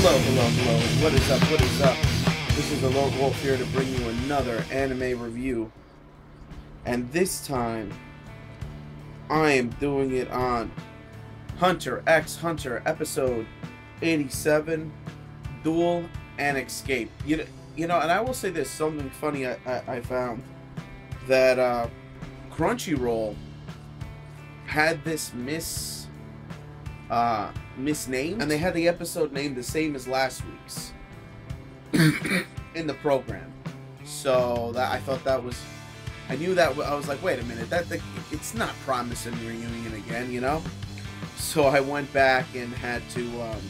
Hello, hello, hello. What is up? What is up? This is the Lone Wolf here to bring you another anime review. And this time, I am doing it on Hunter x Hunter episode 87 Duel and Escape. You you know, and I will say this something funny I, I, I found that uh, Crunchyroll had this miss uh, misnamed, and they had the episode named the same as last week's in the program. So that I thought that was, I knew that I was like, wait a minute, that, it's not promising reunion again, you know. So I went back and had to um,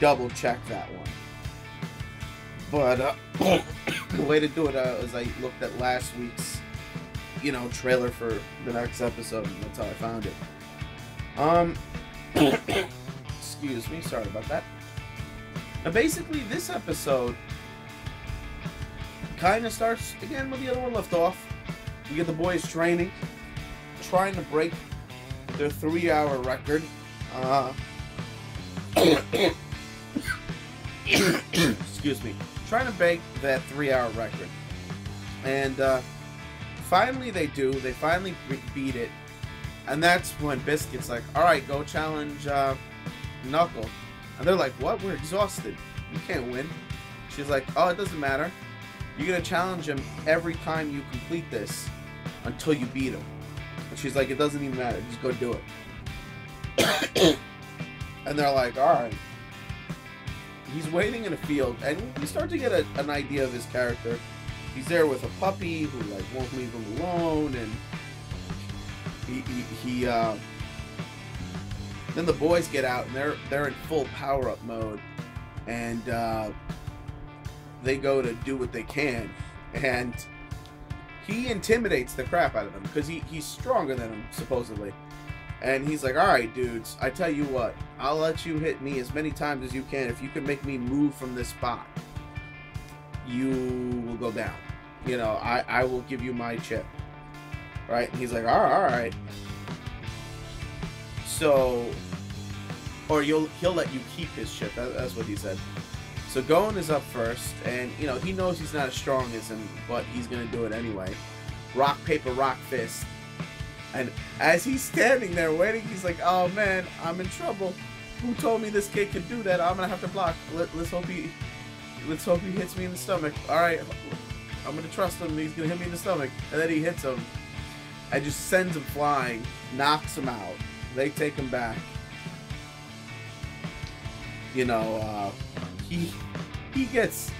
double check that one. But uh, the way to do it uh, is I looked at last week's, you know, trailer for the next episode, and that's how I found it. Um, excuse me, sorry about that. Now, basically, this episode kind of starts again with the other one left off. You get the boys training, trying to break their three-hour record. Uh, excuse me, trying to break that three-hour record, and uh, finally they do. They finally beat it. And that's when Biscuit's like, all right, go challenge uh, Knuckle. And they're like, what? We're exhausted. You can't win. She's like, oh, it doesn't matter. You're to challenge him every time you complete this until you beat him. And she's like, it doesn't even matter. Just go do it. and they're like, all right. He's waiting in a field, and you start to get a, an idea of his character. He's there with a puppy who like won't leave him alone, and he he, he uh, then the boys get out and they're they're in full power up mode and uh, they go to do what they can and he intimidates the crap out of them because he, he's stronger than them supposedly and he's like all right dudes i tell you what i'll let you hit me as many times as you can if you can make me move from this spot you will go down you know i i will give you my chip right? And he's like, all right, all right. So, or you'll he'll let you keep his ship. That, that's what he said. So Gon is up first, and you know he knows he's not as strong as him, but he's gonna do it anyway. Rock paper rock fist. And as he's standing there waiting, he's like, "Oh man, I'm in trouble. Who told me this kid could do that? I'm gonna have to block. Let, let's hope he, let's hope he hits me in the stomach. All right, I'm gonna trust him. He's gonna hit me in the stomach, and then he hits him, and just sends him flying, knocks him out. They take him back. You know, uh, he he gets,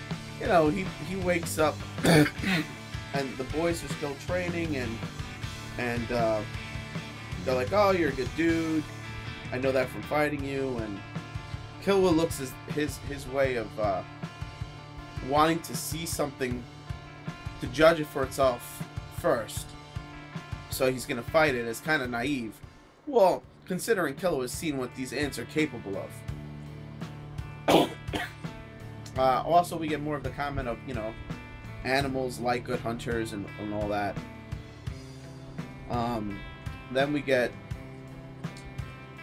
you know, he he wakes up, and the boys are still training, and and uh, they're like, "Oh, you're a good dude. I know that from fighting you." And Killua looks his his, his way of uh, wanting to see something to judge it for itself first so he's gonna fight it is kind of naive. Well, considering Killua has seen what these ants are capable of. uh, also, we get more of the comment of, you know, animals like good hunters and, and all that. Um, then we get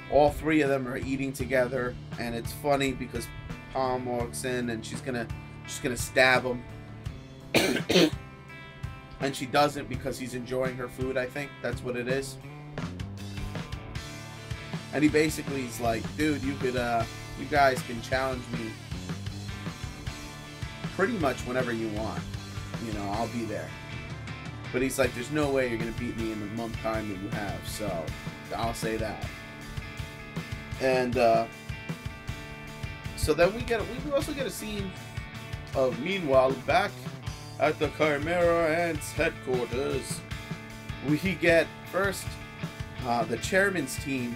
all three of them are eating together, and it's funny because Palm walks in and she's gonna she's gonna stab him. and she doesn't because he's enjoying her food i think. That's what it is. And he basically is like dude you could uh you guys can challenge me pretty much whenever you want. You know i'll be there but he's like there's no way you're gonna beat me in the month time that you have so i'll say that and uh so then we get we also get a scene of meanwhile back at the Chimera Ants headquarters, we get first uh, the chairman's team.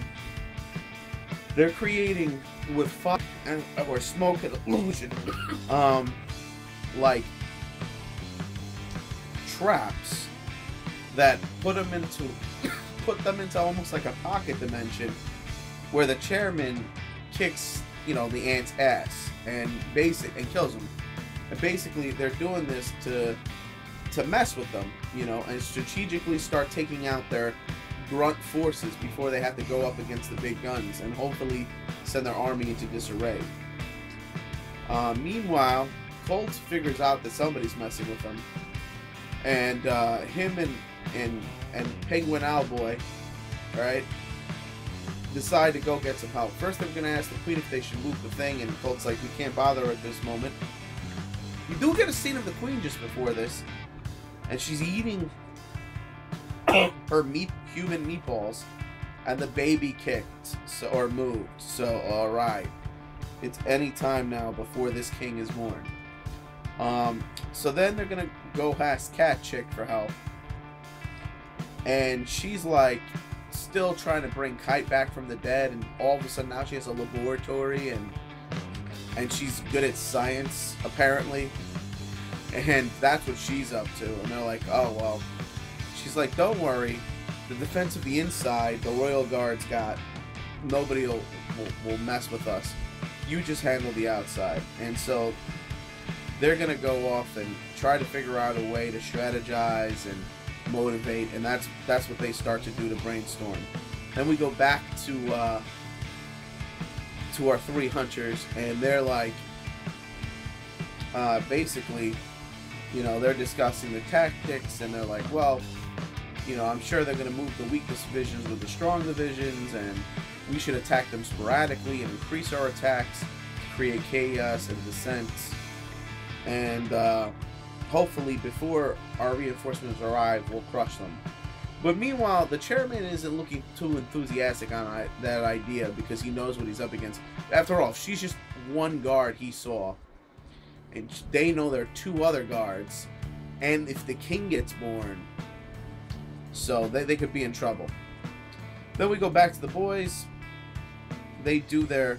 They're creating with fire and or smoke and illusion, um, like traps that put them into put them into almost like a pocket dimension, where the chairman kicks you know the ant's ass and basic and kills him and basically they're doing this to to mess with them, you know, and strategically start taking out their grunt forces before they have to go up against the big guns and hopefully send their army into disarray. Uh, meanwhile, Colt figures out that somebody's messing with him, and uh, him and and and Penguin Owlboy, right, decide to go get some help. First, they're gonna ask the Queen if they should move the thing, and Colt's like, "We can't bother at this moment." You do get a scene of the Queen just before this, and she's eating her meat, human meatballs, and the baby kicked so, or moved. So, all right, it's any time now before this king is born. Um, so then they're gonna go ask Cat Chick for help, and she's like still trying to bring Kite back from the dead, and all of a sudden now she has a laboratory and and she's good at science apparently, and that's what she's up to. And they're like, oh well, she's like, don't worry, the defense of the inside, the royal guards got. Nobody will, will, will mess with us. You just handle the outside, and so they're gonna go off and try to figure out a way to strategize and motivate, and that's that's what they start to do to brainstorm. Then we go back to uh, to our three hunters, and they're like, uh, basically, you know, they're discussing the tactics, and they're like, well, you know, I'm sure they're gonna move the weakest divisions with the strong divisions, and we should attack them sporadically and increase our attacks, create chaos and dissent and uh, hopefully before our reinforcements arrive, we'll crush them. But meanwhile, the chairman isn't looking too enthusiastic on that idea because he knows what he's up against. After all, she's just one guard he saw, and they know there are two other guards, and if the king gets born, so they, they could be in trouble. Then we go back to the boys. They do their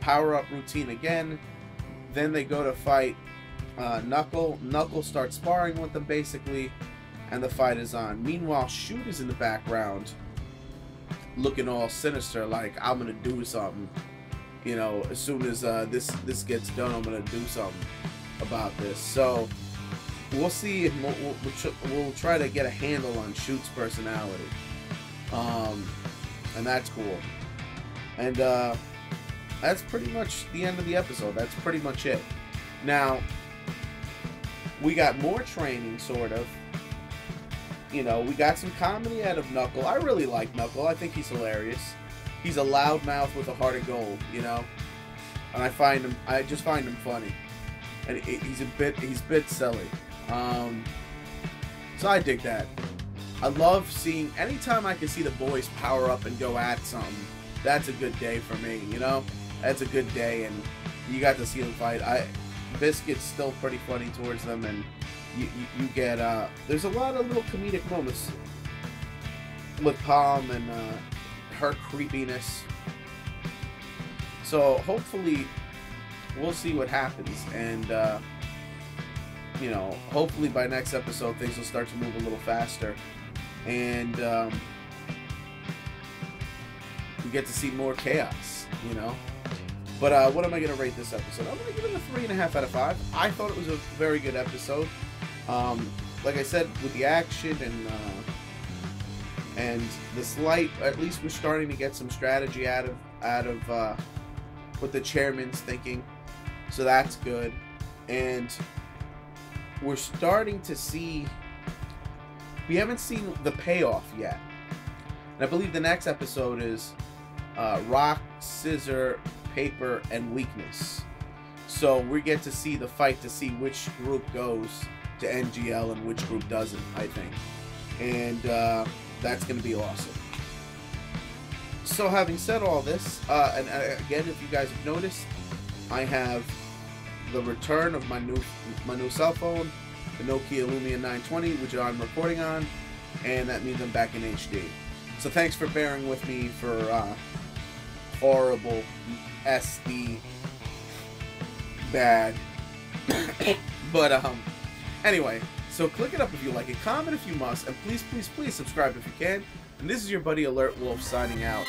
power-up routine again. Then they go to fight uh, Knuckle. Knuckle starts sparring with them basically, and the fight is on. Meanwhile, Shoot is in the background, looking all sinister, like I'm gonna do something. You know, as soon as uh, this this gets done, I'm gonna do something about this. So we'll see. We'll, we'll, we'll try to get a handle on Shoot's personality, um, and that's cool. And uh, that's pretty much the end of the episode. That's pretty much it. Now, we got more training, sort of. You know, we got some comedy out of Knuckle. I really like Knuckle. I think he's hilarious. He's a loudmouth with a heart of gold, you know? And I find him, I just find him funny. And he's a bit, he's a bit silly. Um, so I dig that. I love seeing, anytime I can see the boys power up and go at something, that's a good day for me, you know? That's a good day, and you got to see them fight. I Biscuit's still pretty funny towards them, and you, you, you get, uh, there's a lot of little comedic moments with Palm and uh, her creepiness. So hopefully we'll see what happens, and, uh, you know, hopefully by next episode things will start to move a little faster, and um, we get to see more chaos, you know? But uh, what am I going to rate this episode? I'm going to give it a three and a half out of five. I thought it was a very good episode. Um, like I said, with the action and uh, and the slight, at least we're starting to get some strategy out of out of uh, what the chairman's thinking. So that's good, and we're starting to see. We haven't seen the payoff yet, and I believe the next episode is uh, rock, scissor, paper, and weakness. So we get to see the fight to see which group goes to NGL and which group doesn't, I think. And uh, that's going to be awesome. So having said all this, uh, and uh, again, if you guys have noticed, I have the return of my new my new cell phone, the Nokia Lumia 920, which I'm recording on, and that means I'm back in HD. So thanks for bearing with me for uh, horrible SD the bad. but um, anyway, so click it up if you like it, comment if you must, and please, please, please subscribe if you can. And this is your buddy Alert Wolf signing out.